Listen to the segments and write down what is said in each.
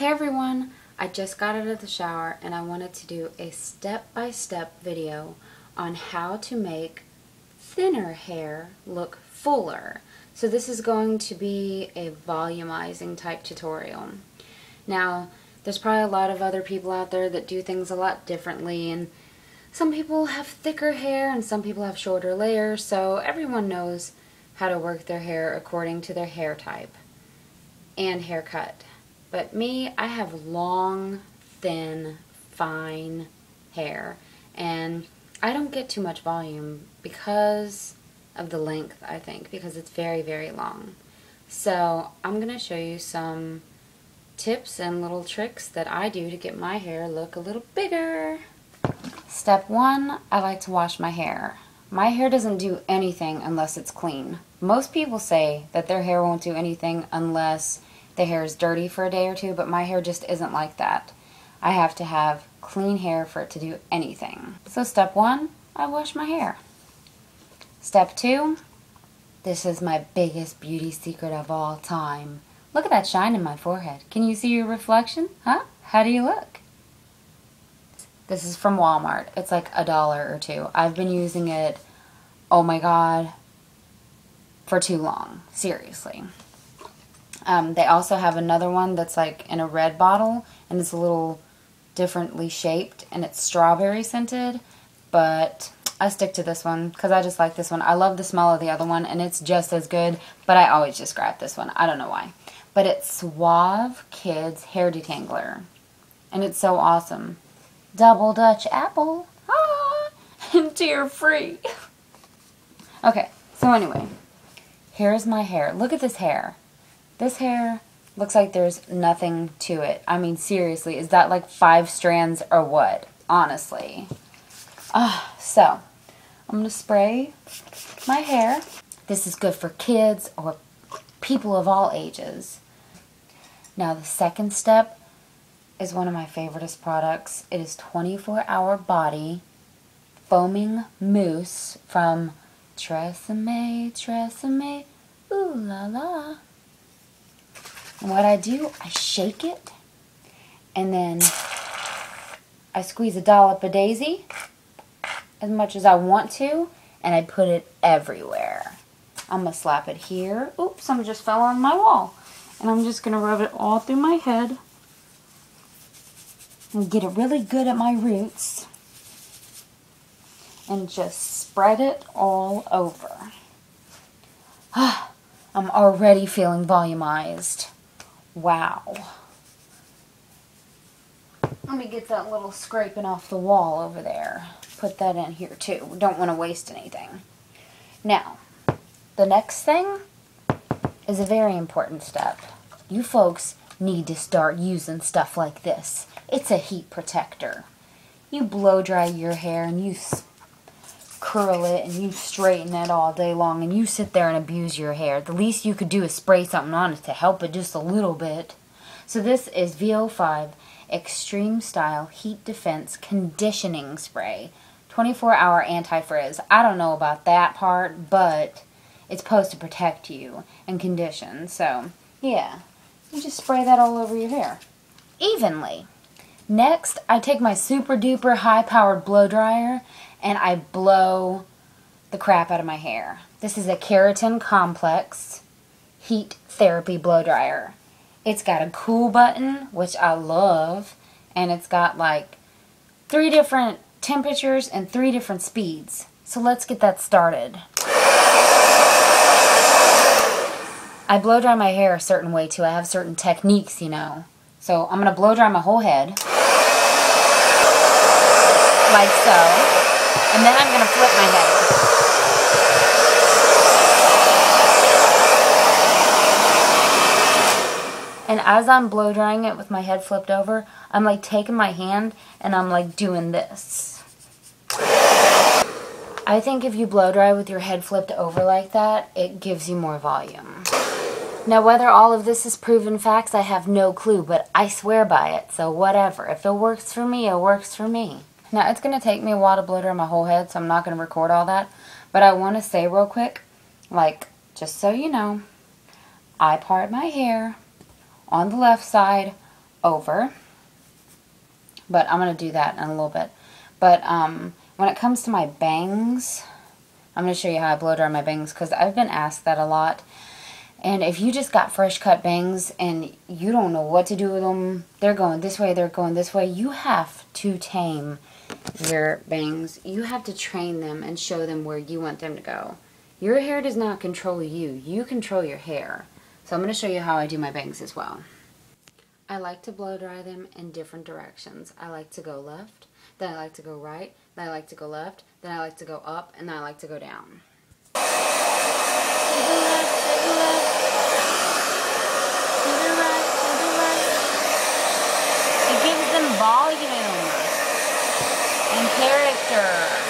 Hey everyone, I just got out of the shower and I wanted to do a step-by-step video on how to make thinner hair look fuller. So this is going to be a volumizing type tutorial. Now, there's probably a lot of other people out there that do things a lot differently and some people have thicker hair and some people have shorter layers, so everyone knows how to work their hair according to their hair type and haircut. But me, I have long, thin, fine hair. And I don't get too much volume because of the length, I think, because it's very, very long. So I'm going to show you some tips and little tricks that I do to get my hair look a little bigger. Step one, I like to wash my hair. My hair doesn't do anything unless it's clean. Most people say that their hair won't do anything unless the hair is dirty for a day or two, but my hair just isn't like that. I have to have clean hair for it to do anything. So step one, I wash my hair. Step two, this is my biggest beauty secret of all time. Look at that shine in my forehead. Can you see your reflection? Huh? How do you look? This is from Walmart. It's like a dollar or two. I've been using it, oh my god, for too long. Seriously. Um, they also have another one that's like in a red bottle and it's a little differently shaped and it's strawberry scented. But I stick to this one because I just like this one. I love the smell of the other one and it's just as good, but I always just grab this one. I don't know why. But it's Suave Kids Hair Detangler. And it's so awesome. Double Dutch apple. Ah, and tear free. okay, so anyway, here's my hair. Look at this hair. This hair looks like there's nothing to it. I mean, seriously, is that like five strands or what? Honestly. Ah, so, I'm going to spray my hair. This is good for kids or people of all ages. Now, the second step is one of my favoriteest products. It is 24 Hour Body Foaming Mousse from Tresemme, Tresemme, ooh la la. What I do, I shake it, and then I squeeze a dollop of daisy as much as I want to, and I put it everywhere. I'm going to slap it here. Oops, some just fell on my wall. And I'm just going to rub it all through my head and get it really good at my roots and just spread it all over. I'm already feeling volumized. Wow. Let me get that little scraping off the wall over there. Put that in here too. Don't want to waste anything. Now, the next thing is a very important step. You folks need to start using stuff like this. It's a heat protector. You blow dry your hair and you curl it and you straighten it all day long and you sit there and abuse your hair. The least you could do is spray something on it to help it just a little bit. So this is VO5 Extreme Style Heat Defense Conditioning Spray. 24 hour anti-frizz. I don't know about that part, but it's supposed to protect you and condition. So, yeah. You just spray that all over your hair. Evenly. Next, I take my super duper high powered blow dryer and I blow the crap out of my hair. This is a Keratin Complex Heat Therapy Blow Dryer. It's got a cool button, which I love, and it's got like three different temperatures and three different speeds. So let's get that started. I blow dry my hair a certain way too. I have certain techniques, you know. So I'm going to blow dry my whole head. Like so. And then I'm going to flip my head. And as I'm blow drying it with my head flipped over, I'm like taking my hand and I'm like doing this. I think if you blow dry with your head flipped over like that, it gives you more volume. Now, whether all of this is proven facts, I have no clue, but I swear by it, so whatever. If it works for me, it works for me. Now, it's going to take me a while to blow dry my whole head, so I'm not going to record all that. But I want to say real quick, like, just so you know, I part my hair on the left side over. But I'm going to do that in a little bit. But um, when it comes to my bangs, I'm going to show you how I blow dry my bangs because I've been asked that a lot. And if you just got fresh cut bangs and you don't know what to do with them, they're going this way, they're going this way, you have to tame your bangs. You have to train them and show them where you want them to go. Your hair does not control you. You control your hair. So I'm going to show you how I do my bangs as well. I like to blow dry them in different directions. I like to go left, then I like to go right, then I like to go left, then I like to go up, and then I like to go down. It gives them volume and character.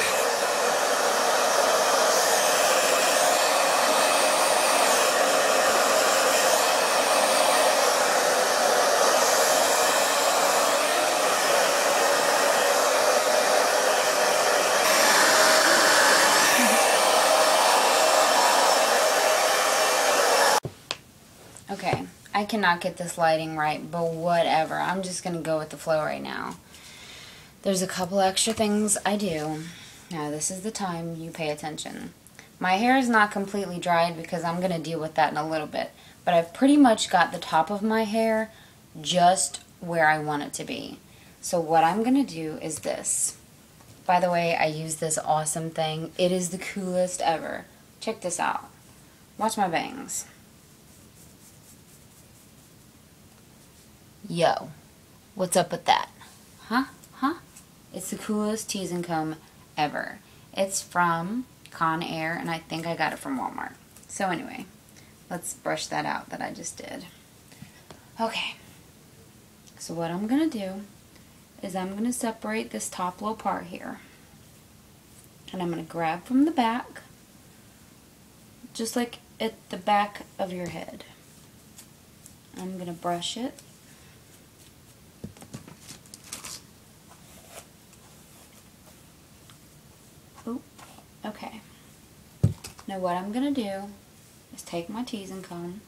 Okay, Cannot get this lighting right, but whatever. I'm just going to go with the flow right now. There's a couple extra things I do. Now, this is the time you pay attention. My hair is not completely dried because I'm going to deal with that in a little bit. But I've pretty much got the top of my hair just where I want it to be. So what I'm going to do is this. By the way, I use this awesome thing. It is the coolest ever. Check this out. Watch my bangs. Yo, what's up with that? Huh? Huh? It's the coolest tease and comb ever. It's from Conair, and I think I got it from Walmart. So anyway, let's brush that out that I just did. Okay, so what I'm going to do is I'm going to separate this top low part here. And I'm going to grab from the back, just like at the back of your head. I'm going to brush it Okay. Now what I'm going to do is take my teasing comb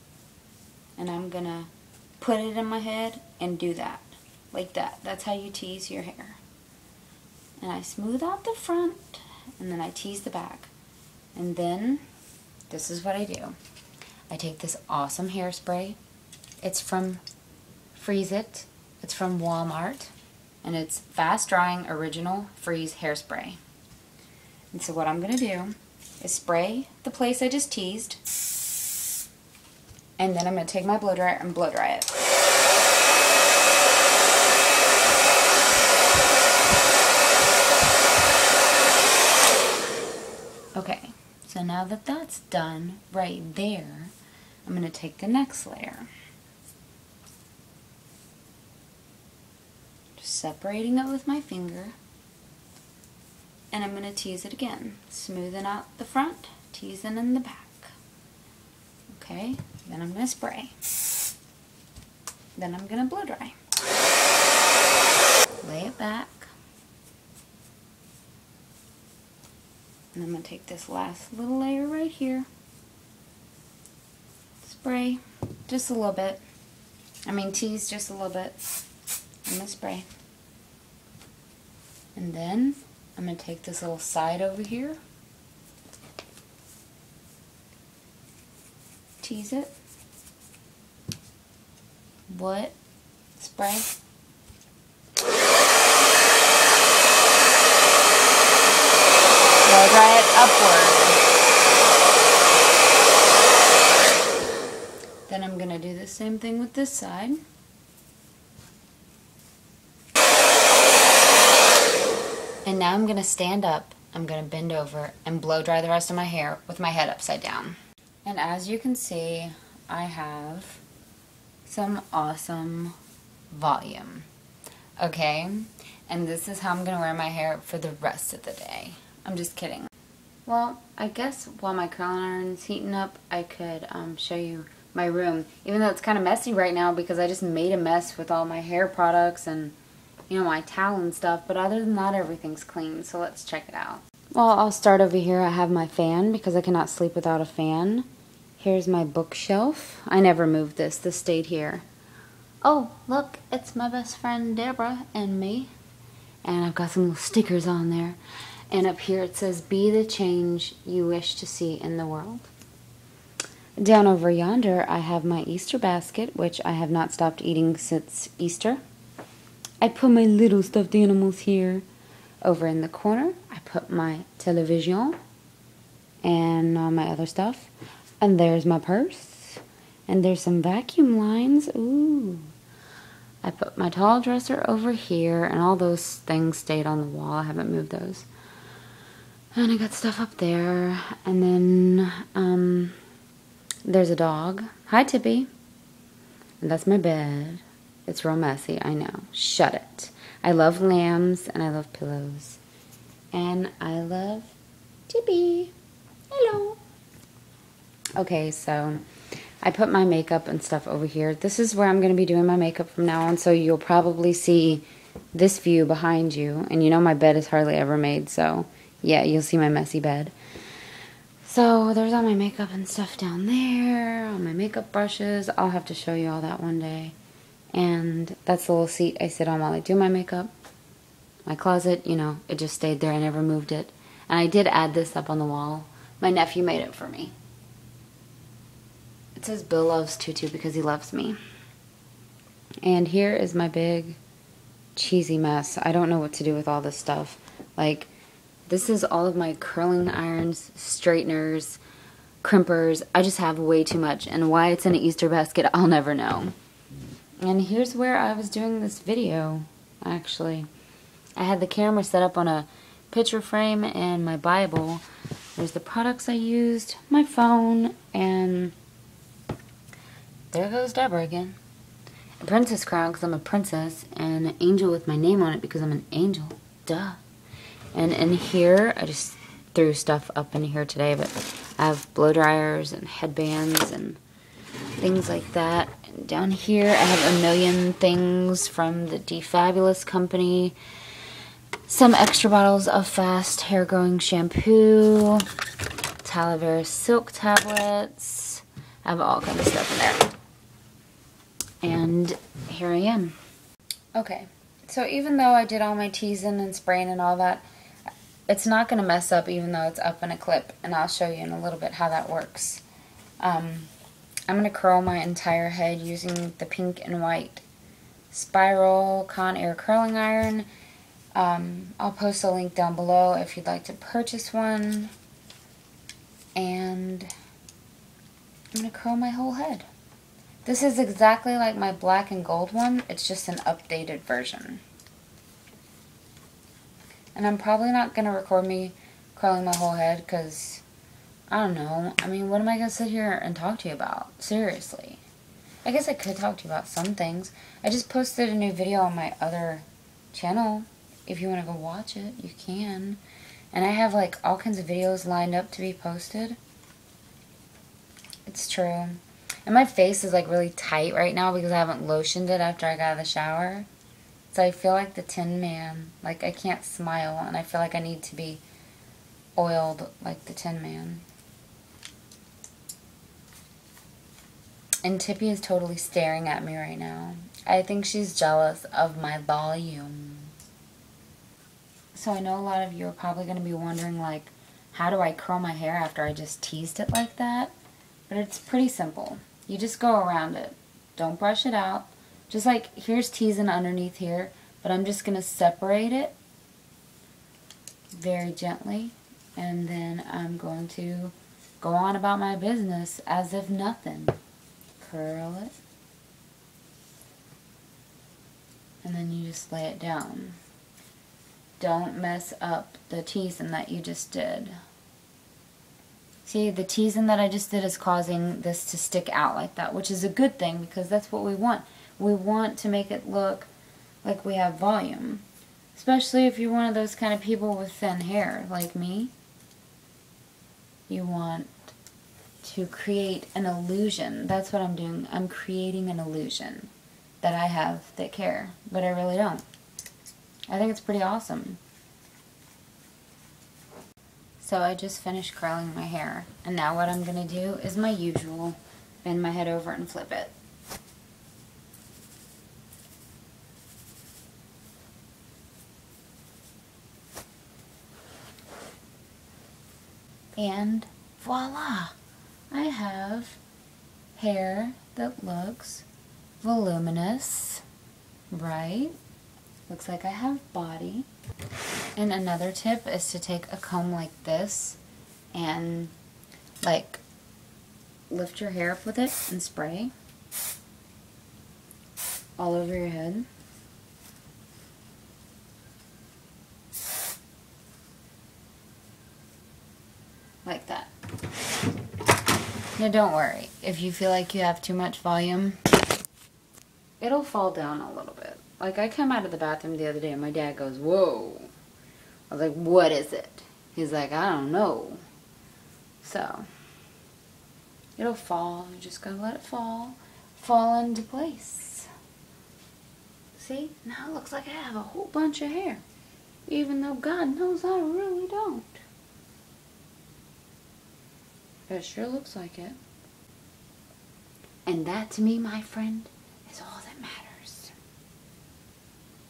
and I'm going to put it in my head and do that. Like that. That's how you tease your hair. And I smooth out the front and then I tease the back. And then this is what I do. I take this awesome hairspray. It's from Freeze It. It's from Walmart. And it's fast drying original freeze hairspray. And so what I'm going to do is spray the place I just teased. And then I'm going to take my blow dryer and blow dry it. Okay, so now that that's done right there, I'm going to take the next layer. Just separating it with my finger and I'm going to tease it again. Smoothing out the front, teasing in the back. Okay, then I'm going to spray. Then I'm going to blow dry. Lay it back. And I'm going to take this last little layer right here. Spray just a little bit. I mean tease just a little bit. I'm going to spray. And then I'm going to take this little side over here, tease it, what, spray, dry it upward. Then I'm going to do the same thing with this side. Now I'm going to stand up, I'm going to bend over and blow dry the rest of my hair with my head upside down. And as you can see, I have some awesome volume. Okay? And this is how I'm going to wear my hair for the rest of the day. I'm just kidding. Well, I guess while my curling iron's heating up, I could um, show you my room. Even though it's kind of messy right now because I just made a mess with all my hair products and you know, my towel and stuff, but other than that, everything's clean, so let's check it out. Well, I'll start over here. I have my fan because I cannot sleep without a fan. Here's my bookshelf. I never moved this. This stayed here. Oh, look, it's my best friend Deborah and me. And I've got some little stickers on there. And up here it says, Be the change you wish to see in the world. Down over yonder, I have my Easter basket, which I have not stopped eating since Easter. I put my little stuffed animals here. Over in the corner, I put my television and all my other stuff. And there's my purse. And there's some vacuum lines. Ooh. I put my tall dresser over here, and all those things stayed on the wall. I haven't moved those. And I got stuff up there. And then, um, there's a dog. Hi, Tippy. And that's my bed. It's real messy, I know. Shut it. I love lambs, and I love pillows. And I love Tippy. Hello. Okay, so I put my makeup and stuff over here. This is where I'm going to be doing my makeup from now on, so you'll probably see this view behind you. And you know my bed is hardly ever made, so yeah, you'll see my messy bed. So there's all my makeup and stuff down there, all my makeup brushes. I'll have to show you all that one day. And that's the little seat I sit on while I do my makeup. My closet, you know, it just stayed there. I never moved it. And I did add this up on the wall. My nephew made it for me. It says Bill loves Tutu because he loves me. And here is my big cheesy mess. I don't know what to do with all this stuff. Like, this is all of my curling irons, straighteners, crimpers. I just have way too much. And why it's in an Easter basket, I'll never know. And here's where I was doing this video, actually. I had the camera set up on a picture frame and my Bible. There's the products I used, my phone, and there goes Deborah again. A princess crown because I'm a princess, and an angel with my name on it because I'm an angel. Duh. And in here, I just threw stuff up in here today, but I have blow dryers and headbands and things like that. And down here, I have a million things from the DeFabulous company. Some extra bottles of fast hair growing shampoo, Talavera silk tablets. I have all kinds of stuff in there. And here I am. Okay, so even though I did all my teasing and spraying and all that, it's not going to mess up even though it's up in a clip. And I'll show you in a little bit how that works. Um, I'm going to curl my entire head using the pink and white spiral Conair curling iron. Um, I'll post a link down below if you'd like to purchase one. And I'm going to curl my whole head. This is exactly like my black and gold one, it's just an updated version. And I'm probably not going to record me curling my whole head because, I don't know, I mean, what am I going to sit here and talk to you about? Seriously. I guess I could talk to you about some things. I just posted a new video on my other channel. If you want to go watch it, you can. And I have like all kinds of videos lined up to be posted. It's true. And my face is like really tight right now because I haven't lotioned it after I got out of the shower. So I feel like the Tin Man. Like I can't smile and I feel like I need to be oiled like the Tin Man. And Tippy is totally staring at me right now. I think she's jealous of my volume. So I know a lot of you are probably going to be wondering like, how do I curl my hair after I just teased it like that? But it's pretty simple. You just go around it. Don't brush it out. Just like, here's teasing underneath here, but I'm just going to separate it very gently. And then I'm going to go on about my business as if nothing. Curl it. And then you just lay it down. Don't mess up the teasing that you just did. See, the teasing that I just did is causing this to stick out like that, which is a good thing because that's what we want. We want to make it look like we have volume. Especially if you're one of those kind of people with thin hair, like me. You want to create an illusion. That's what I'm doing. I'm creating an illusion that I have that care, but I really don't. I think it's pretty awesome. So I just finished curling my hair, and now what I'm going to do is my usual, bend my head over and flip it. And voila! I have hair that looks voluminous, right? Looks like I have body. And another tip is to take a comb like this and like lift your hair up with it and spray all over your head. Like that. Now don't worry, if you feel like you have too much volume, it'll fall down a little bit. Like I come out of the bathroom the other day and my dad goes, whoa. I was like, what is it? He's like, I don't know. So, it'll fall. You just gotta let it fall. Fall into place. See? Now it looks like I have a whole bunch of hair. Even though God knows I really don't. But it sure looks like it. And that to me, my friend, is all that matters.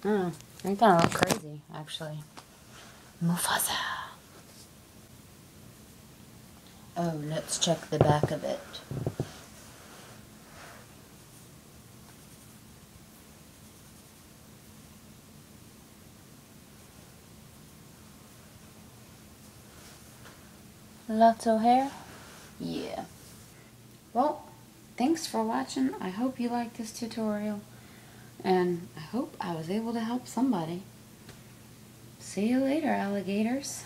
Hmm. I kind of look crazy, actually. Mufasa. Oh, let's check the back of it. Lots of hair? Yeah. Well, thanks for watching. I hope you liked this tutorial. And I hope I was able to help somebody. See you later, alligators.